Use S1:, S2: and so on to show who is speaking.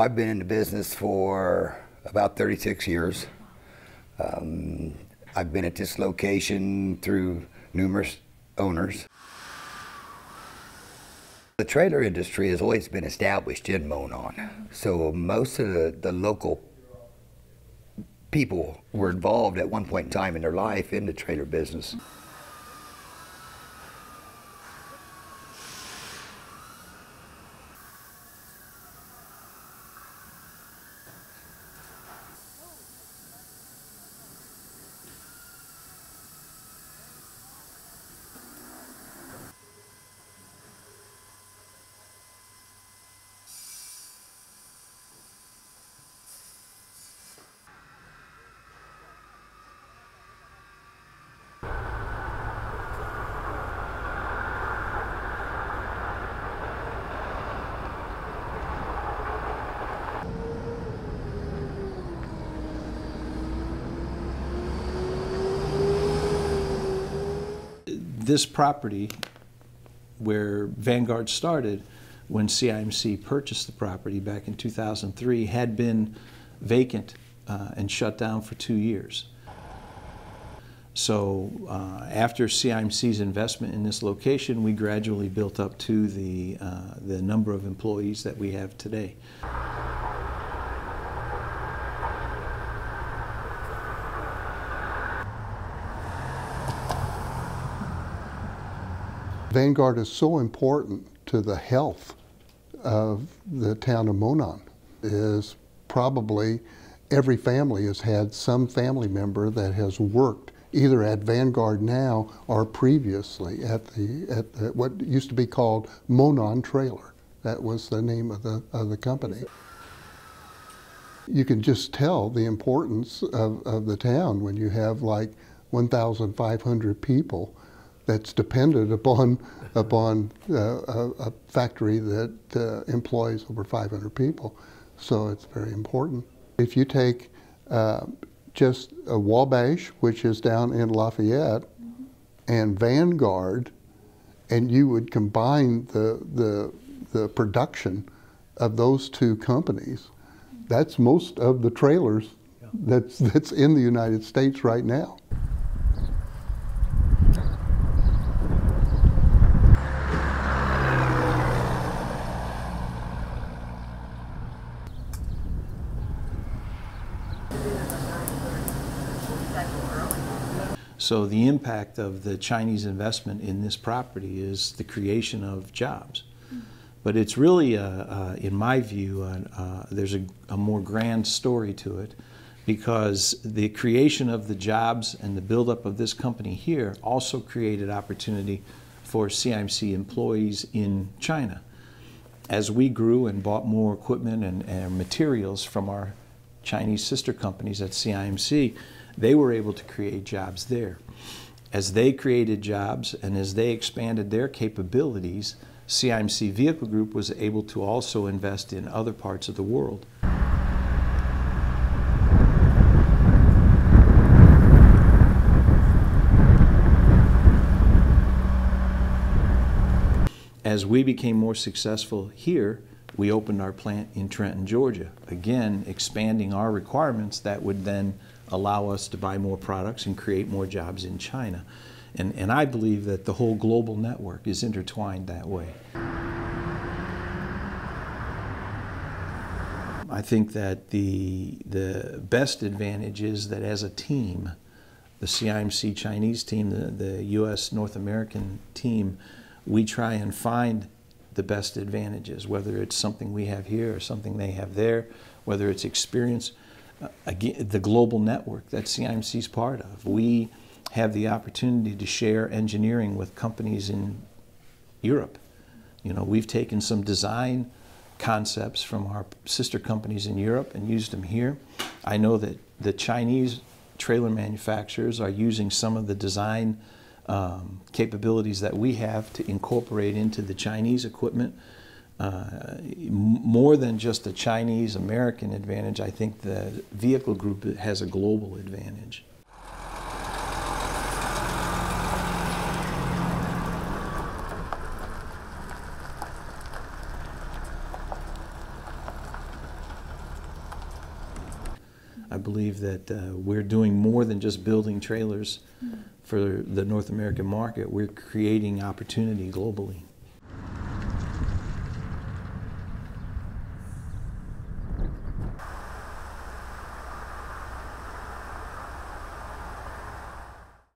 S1: I've been in the business for about 36 years. Um, I've been at this location through numerous owners. The trailer industry has always been established in Monon, so most of the, the local people were involved at one point in time in their life in the trailer business.
S2: This property where Vanguard started when CIMC purchased the property back in 2003 had been vacant uh, and shut down for two years. So uh, after CIMC's investment in this location, we gradually built up to the, uh, the number of employees that we have today.
S3: Vanguard is so important to the health of the town of Monon. Is probably every family has had some family member that has worked either at Vanguard now or previously at the at the, what used to be called Monon Trailer. That was the name of the of the company. You can just tell the importance of, of the town when you have like 1,500 people that's dependent upon upon uh, a, a, factory that uh, employs over 500 people. So it's very important. If you take uh, just a Wabash, which is down in Lafayette, and Vanguard, and you would combine the the the production of those two companies, that's most of the trailers that's that's in the United States right now.
S2: So the impact of the Chinese investment in this property is the creation of jobs. But it's really, uh, uh, in my view, uh, there's a, a, more grand story to it because the creation of the jobs and the buildup of this company here also created opportunity for CIMC employees in China. As we grew and bought more equipment and, and materials from our Chinese sister companies at CIMC, they were able to create jobs there. As they created jobs and as they expanded their capabilities, CIMC Vehicle Group was able to also invest in other parts of the world. As we became more successful here, we opened our plant in Trenton, Georgia. Again, expanding our requirements that would then allow us to buy more products and create more jobs in China. And, and I believe that the whole global network is intertwined that way. I think that the, the best advantage is that as a team, the CIMC Chinese team, the, the US North American team, we try and find the best advantages, whether it's something we have here or something they have there, whether it's experience uh, again, the global network that CIMC is part of. We have the opportunity to share engineering with companies in Europe. You know, we've taken some design concepts from our sister companies in Europe and used them here. I know that the Chinese trailer manufacturers are using some of the design um, capabilities that we have to incorporate into the Chinese equipment. Uh, more than just a Chinese American advantage, I think the vehicle group has a global advantage. I believe that uh, we're doing more than just building trailers for the North American market. We're creating opportunity globally.